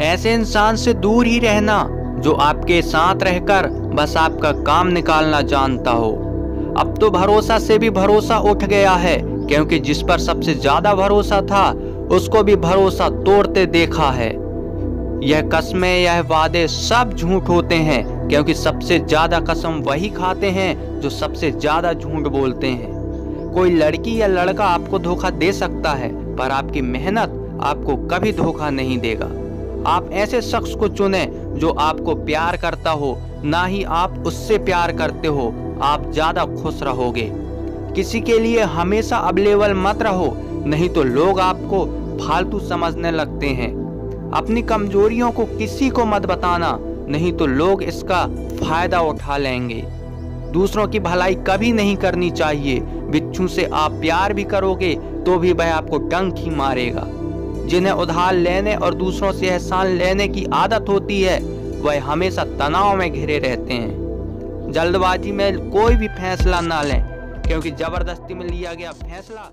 ऐसे इंसान से दूर ही रहना, जो आपके साथ रहकर बस आपका काम निकालना जानता हो। अब तो भरोसा से भी भरोसा उठ गया है, क्योंकि जिस पर सबसे ज़्यादा भरोसा था, उसको भी भरोसा तोड़ते देखा है। यह कस्में, यह वादे सब झूठ होते हैं, क्योंकि सबसे ज़्यादा कसम वही खाते हैं, जो सबसे ज़्यादा झूठ बोलते हैं। कोई लड़की या लड़का आपको धोखा दे सकता है, पर आपकी मेहनत आपको कभी धोखा नहीं देगा। आप ऐसे शख्स को चुने जो आपको प्यार करता हो, ना ही आप उससे प्यार करते हो। आप ज़्यादा खुश रहोगे। किसी के लिए हमेशा अवेलेबल मत रहो, नहीं तो लोग आपको फालतू समझने लगते हैं। अपनी कमजोरियों को किसी को मत बताना, नहीं तो लोग इसका फ़ायदा उठा लेंगे। दूसरों की भलाई कभी नहीं करनी चाहिए। बिच्छू से आप प्यार भी करोगे तो भी वह आपको डंक ही मारेगा। जिन्हें उधार लेने और दूसरों से एहसान लेने की आदत होती है, वह हमेशा तनाव में घिरे रहते हैं। जल्दबाजी में कोई भी फैसला ना लें, क्योंकि ज़बरदस्ती में लिया गया फैसला